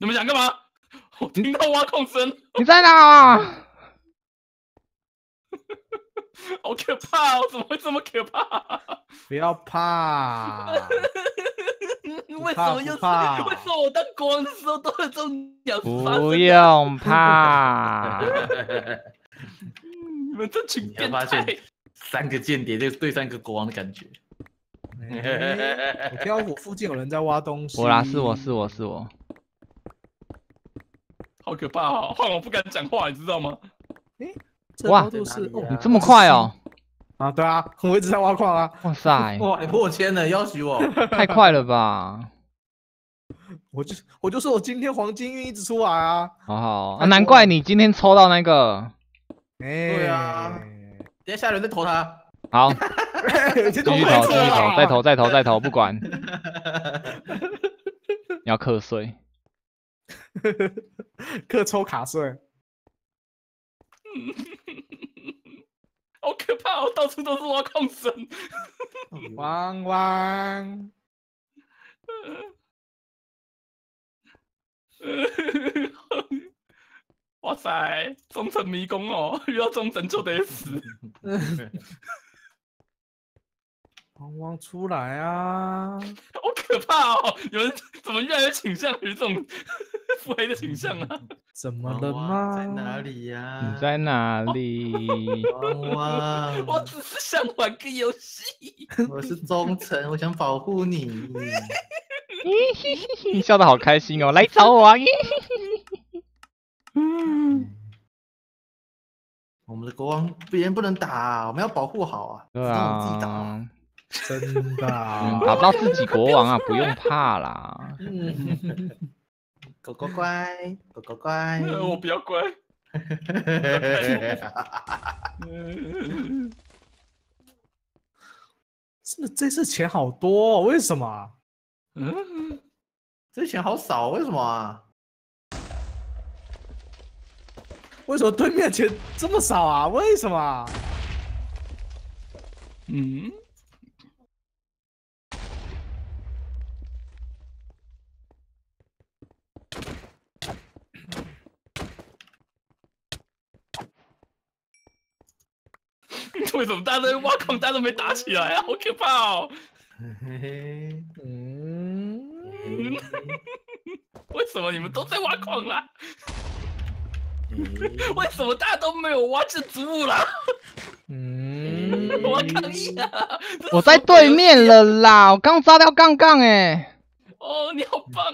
你们想干嘛？我听到挖矿声，你在哪？好可怕哦！怎么会这么可怕？不要怕，为什么又是？怕为什么我当国王的时候都有这种鸟事不生？用怕，你们这群变发现态！三个间谍就对三个国王的感觉。哎我听到我附近有人在挖东西。我啦，是我是我是我，好可怕哦！换 我不敢讲话，你知道吗？哇这高度是哦你这么快哦！啊？对啊，我一直在挖矿啊。哇塞，哇，你破千了，要许我。太快了吧！我就我就说我今天黄金运一直出来啊。好好啊，难怪你今天抽到那个。哎，对啊等一下下轮再投他。好，这继续投，继续投，再投，再投，再投，不管。你要课税，克抽卡税。好可怕哦！到处都是挖矿声。汪汪，哇塞，忠诚迷宫哦，遇到忠诚就得死。汪汪出来啊！好可怕哦！有人怎么越来越倾向于这种 腹黑的倾向啊？怎么了吗？在哪？里呀？你在哪里？汪汪，我只是想玩个游戏。我是忠诚，我想保护你。你笑得好开心哦！来找我啊！嗯，我们的国王别人不能打，我们要保护好啊。对啊自己打。啊，真的？打不到自己国王啊，不用怕啦。嗯，狗狗乖，狗狗乖。呃我比较乖。嗯真的这次钱好多、哦，为什么啊？嗯，这钱好少，为什么啊？为什么对面钱这么少啊？为什么啊？嗯，为什么大家都在挖矿，大家都没打起来啊？好可怕哦！嘿嘿嗯，为什么你们都在挖矿啦？嘿 为什么大家都没有挖建筑物啦？嗯，我抗议啊！我在对面了啦，我刚扎掉杠杠哎，哦，你好棒，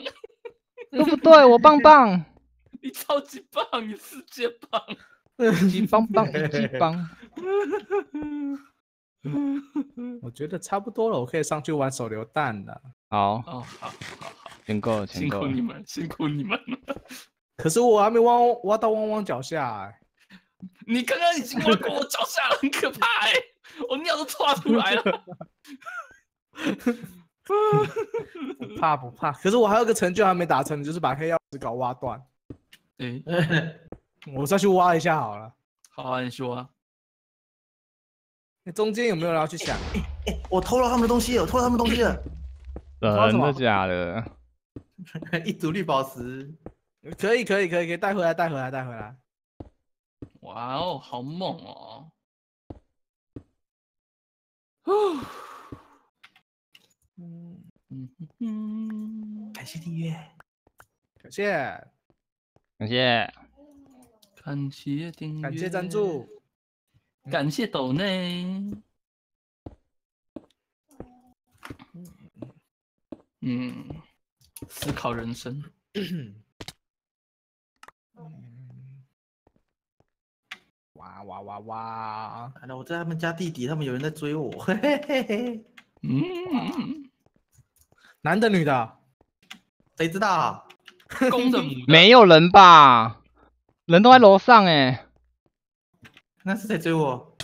对不对？我棒棒，你超级棒，你世界棒。一级棒棒，一级棒。我觉得差不多了，我可以上去玩手榴弹了。好，哦，好好好，钱够了，钱辛够了。苦你们，辛苦你们了。可是我还没挖挖到汪汪脚下、欸，你刚刚已经挖过我脚下了，很可怕哎、我尿都窜出来了。不怕不怕。可是我还有个成就还没达成，就是把黑曜石搞挖断。哎、我再去挖一下好了。好啊，你说啊。那中间有没有人要去抢？我偷了他们的东西了，我偷了他们东西 真的假的？一组绿宝石。可以可以可以可以带回来带回来带回来。哇哦，好猛哦！嗯，嗯哼哼，感谢订阅。感谢感谢。感谢订阅，感谢赞助，，感谢抖内。嗯，思考人生。哇哇哇哇！完了，我在他们家地底，他们有人在追我。嘿嘿嘿嘿，嗯，男的女的？谁知道啊？公的母的，没有人吧？人都在楼上哎。那是谁追我？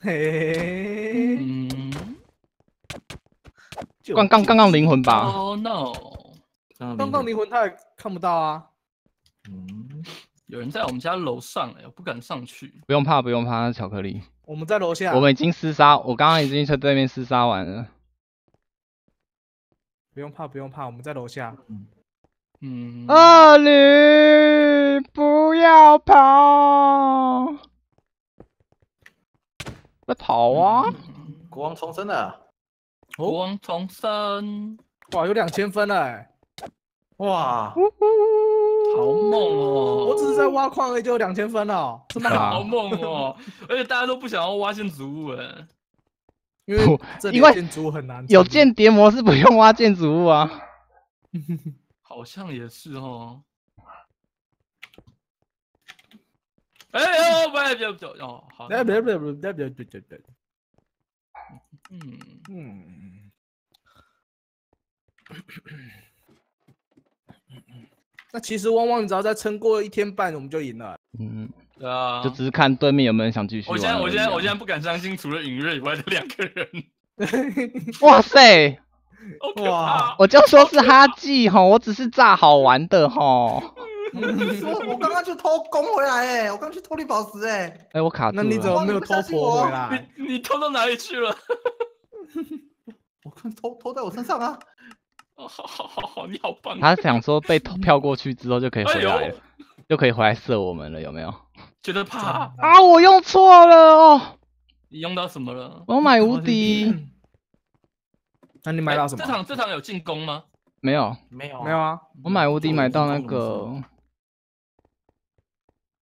嘿嘿嘿，嗯就刚刚刚刚灵魂吧？，Oh no，刚刚灵魂他也看不到啊。嗯，有人在我们家楼上哎，我不敢上去。不用怕，不用怕，那是巧克力。我们在楼下，我们已经厮杀，我刚刚已经在对面厮杀完了。不用怕不用怕，我们在楼下。嗯，二驴，不要跑！要跑啊！国王重生了，国王重生，哇，有两千分了哎！哇！好猛哦！我只是在挖矿而已就有两千分了哦，这么啊好好，猛哦！而且大家都不想要挖建筑物哎。因为这里因为建筑很难有成间谍模式不用挖建筑物啊。好像也是哦。哎呦，不要不要不要哦，好，别别别别别别别别别，嗯，嗯。那其实汪汪，你只要再撑过一天半，我们就赢了。嗯，对啊，就只是看对面有没有人想继续我。现在我现在我现在不敢相信，除了尹瑞以外的两个人，哇塞！哇！我就说是哈记吼，我只是炸好玩的吼。说我刚刚去偷攻回来哎，我刚去偷绿宝石哎，哎，我卡住那你怎。么没有偷婆回来？你你偷到哪里去了？我刚偷偷在我身上啊！哦，好好好好，你好棒！他想说被偷票过去之后就可以回来了，就可以回来射我们了，有没有？觉得怕，啊，我用错了哦，你用到什么了？我买无敌，那你买到什么？哎这场这场有进攻吗？没有，没有没有，啊？我买无敌买到那个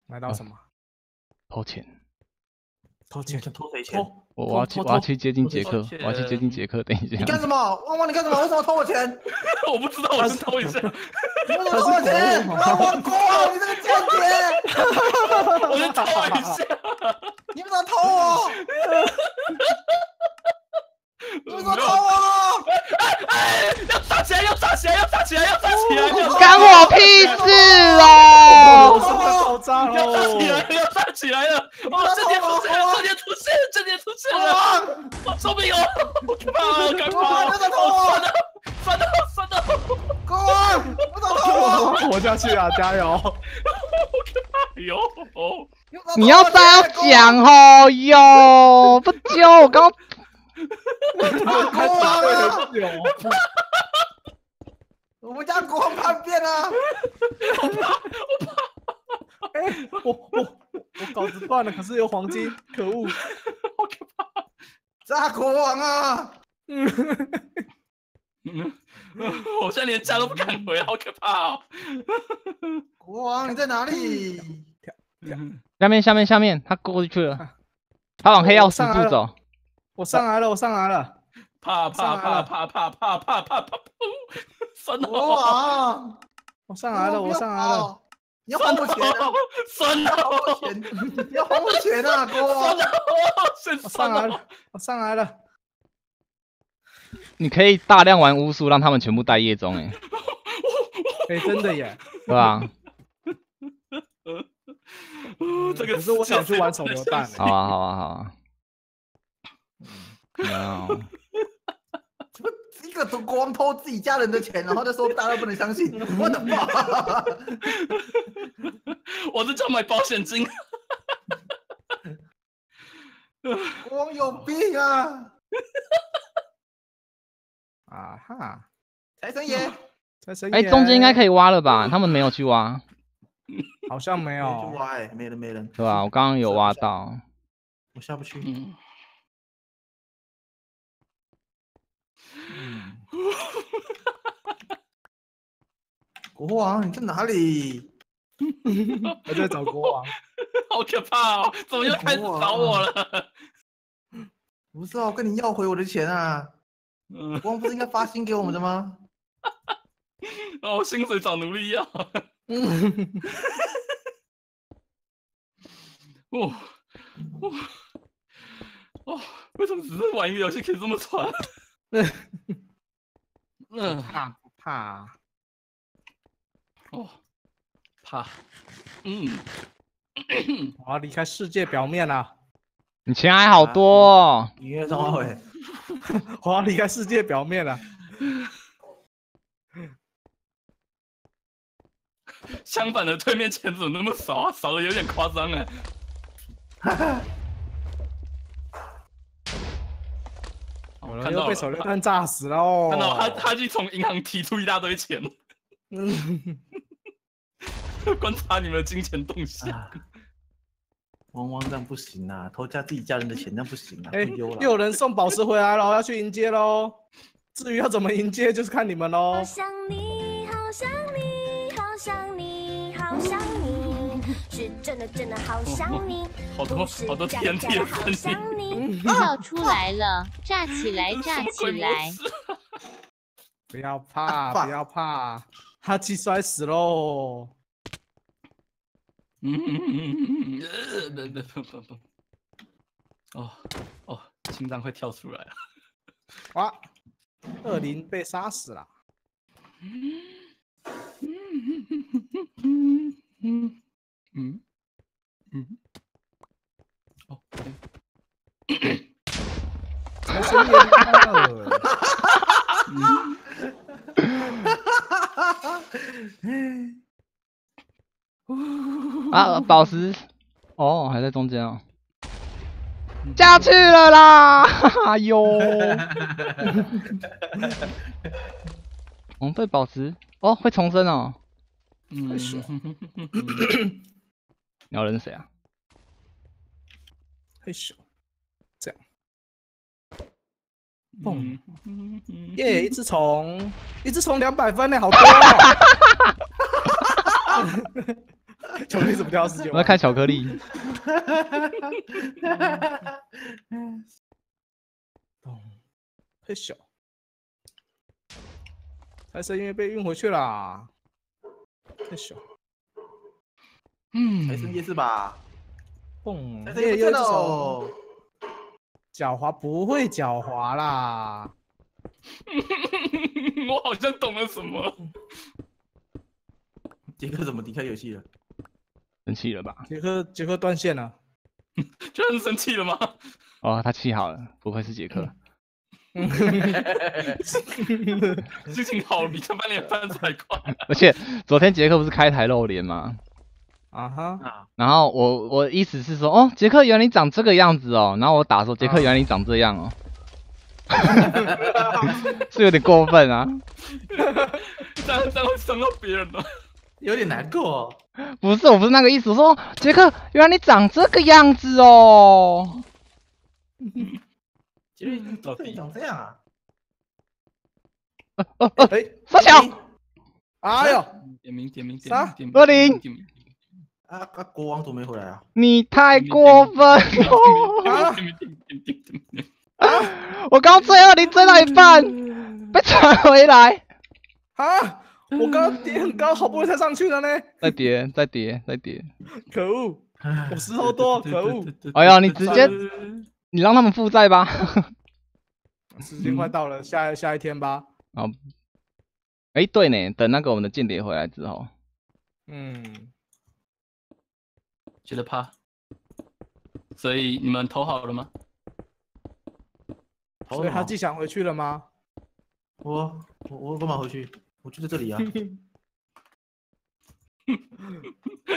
买到什么？偷钱，偷钱想偷谁钱？我我要去我要去接近杰克我要去接近杰克，等一下你。干什么？汪汪，你干什么？为什么偷我钱？我不知道，我是偷一下，你为什么偷我钱？汪汪国王，你这个间谍！我先偷一下。你为什么偷我？你为什么偷我？哎，要炸起来，要炸起来，要炸起来，要炸起来，要炸干我屁事哦！去啊！加油！你要再要讲哦哟，不教我刚还打对很久。我们家国王叛变了！哎，我我我稿子断了，可是有黄金，可恶！好可怕！炸国王啊！嗯，我现在连家都不敢回，好可怕哦！国王你在哪里？下面下面下面，他过去了，他往黑曜石步走。我上来了，我上来了！怕怕怕怕怕怕怕怕怕！酸的，国王，我上来了，我上来了！！你要还我钱啊！酸的，还我钱！你要还我钱啊，国王 我上来了，我上来了！你可以大量玩巫术，让他们全部带夜中，哎，哎，真的耶！对吧？这个可是我想去玩手榴弹 好啊，好啊，好啊。没有，一个都光偷自己家人的钱，然后再说大家都不能相信，我的妈！我是叫买保险金。国王有病啊！啊哈！财神爷，哎，财神爷中间应该可以挖了吧？他们没有去挖，好像没没有。挖哎，没人没人，对吧？我刚刚有挖到，我下不去。嗯，国王你在哪里？我在找国王。好可怕哦！怎么又开始找我了？不是啊，我跟你要回我的钱啊！嗯，国王不是应该发薪给我们的吗？哦，薪水找奴隶要。嗯，哦哦哦！为什么只是玩一个游戏可以这么喘？嗯，怕不怕？哦，怕。嗯，我要离开世界表面了，你钱还好多哦。你月张华伟，我要离开世界表面了。相反的，对面钱怎么那么少啊？少的有点夸张哎。哦看到被手榴弹炸死了哦！看到他，他去从银行提出一大堆钱。嗯，观察你们的金钱动向。啊汪汪这样不行啊，偷家自己家人的钱那不行啊，哎。又有人送宝石回来了，要去迎接喽。至于要怎么迎接，就是看你们喽好。想你，好想你，好想你，好想你，是真的真的好想你，好多好多假的 TNT 假的好想你。笑出来了，炸起来，炸起来！不要怕，不要怕，哈气摔死喽！嗯嗯嗯嗯嗯嗯，不不不，哦哦，心脏快跳出来了。哇，恶灵被杀死了。嗯嗯嗯嗯，哦，财神爷来了啊，宝石，哦，还在中间哦，下去了啦！哎呦，红队宝石，哦，会重生哦。嗯，你要认识谁啊？嘿咻，蹦耶！一只虫，一只虫两百分呢，好多哦。巧克力怎么掉世界？我在看巧克力。咚，嘿 咻，财神爷被运回去啦。太小，嗯财神爷是吧？蹦，财神爷耶！不见了又。狡猾不会狡猾啦。我好像懂了什么。杰克怎么离开游戏了？生气了吧？杰克，杰克断线了。居 然生气了吗？哦，他气好了，不愧是杰克。事情好了，比上半年翻还快。而且昨天杰克不是开台露脸吗？啊哈，啊，然后我我意思是说，哦，杰克原来你长这个样子哦。然后我打说，杰克原来你长这样哦，是有点过分啊。这样这样会伤到别人的。有点难过、哦。不是，我不是那个意思，我说杰克原来你长这个样子哦。杰克，你怎么长这样啊？哎，傻小，哎呦，点名点名点啥名点名。二零点名啊啊！国王怎么没回来啊？你太过分了！我刚追二零追到一半，被传回来，啊！我刚刚叠很高，好不容易才上去的呢。再叠再叠再叠。可恶，我石头多，可恶！哎呀，你直接你让他们负债吧。时间快到了，下下一天吧。好，哎，对呢，等那个我们的间谍回来之后，嗯，觉得怕。所以你们投好了吗？所以他既想回去了吗？我我我干嘛回去？我就在这里啊。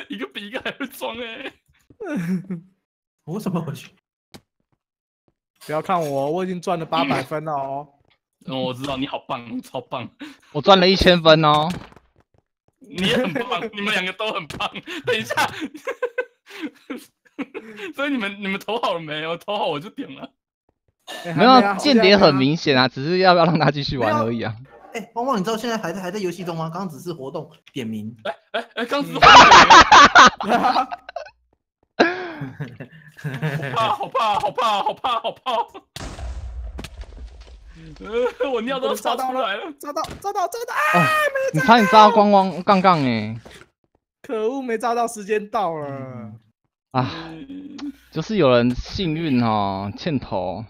一个比一个还会装哎、我为什么回去？不要看我，我已经赚了八百分了哦。嗯，我知道你好棒，你超棒，我赚了一千分哦。你也很棒，你们两个都很棒。等一下，所以你们你们投好了没有？投好我就点了。哎没有间谍很。明显啊，只是要不要让他继续玩而已啊。哎、汪汪，你知道现在还在还在游戏中吗？刚刚只是活动点名。哎哎哎，刚只是像 好怕，好怕，好怕，好怕，好怕。呃，我尿都抓到烧出来了。抓到，抓到，抓到！啊！你差点抓到光光杠杠哎可恶，没抓到，时间到了。啊！嗯就是有人幸运哦，欠投。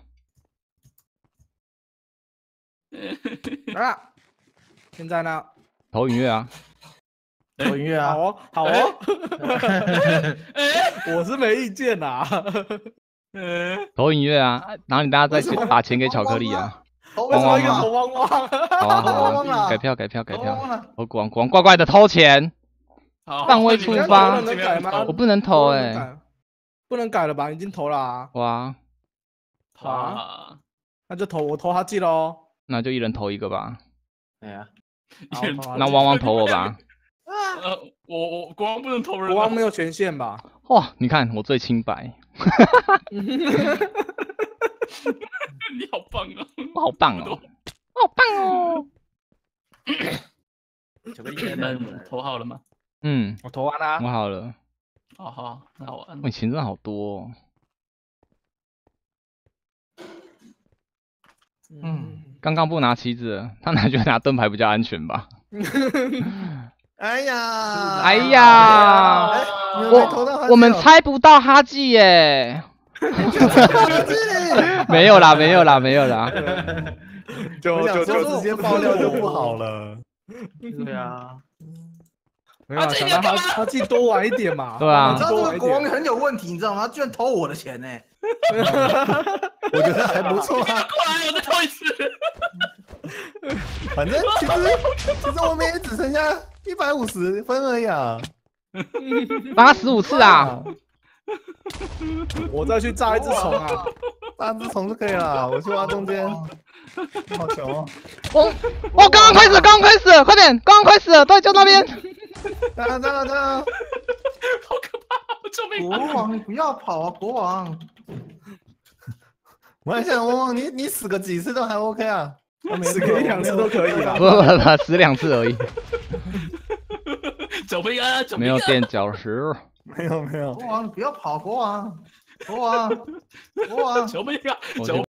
啊！现在呢？投影月啊，投影乐啊？好，哦，好哦，我是没意见呐。嗯，投影月啊，然后你大家再把钱给巧克力啊。投为什么一个汪投汪汪？好啊好汪汪啊，改票改票。改票。我国王国王怪怪的偷钱，好，范围出发。我不能投哎、不能改不能改了吧？已经投了啊，哇，好啊，那就投我投他记喽。那就一人投一个吧。哎呀，好一人好那汪汪投我吧。呃，我我国王不能投人啊，国王没有权限吧？哇，你看我最清白，你好棒啊！我好棒哦，我好棒哦。巧克力你们投好了吗？嗯，我投完了我。好了。好好，那好玩我。钱真的好多、哦。嗯，刚刚不拿旗子了，他哪觉得拿盾牌比较安全吧？哎呀，哎呀哎你们没投到他我们猜不到哈记耶。没有啦，没有啦，没有啦。就就就直接爆料就不。好了。对啊，没有啊，他他自己多玩一点嘛。对啊你知道这个国王。很有问题，你知道吗？他居然偷我的钱呢、我觉得还不错啊。过来，我再偷一次。反正其实其实我们也只剩下一百五十分而已啊。帮他十五次啊！我再去炸一只虫啊！大只虫就可以了，我去挖中间。好穷哦！我我刚刚开始，刚刚开始，快点，刚刚开始了，对，就那边。当然当然当然，好可怕！救命啊！国王你不要跑啊，国王！我还想汪汪，你你死个几次都还 OK 啊，死个一两次都可以啊不。不不，死两次而已，救命啊！救没命啊！有垫脚石。没有没有，国王你不要跑，国王，国王，国王。救命啊！救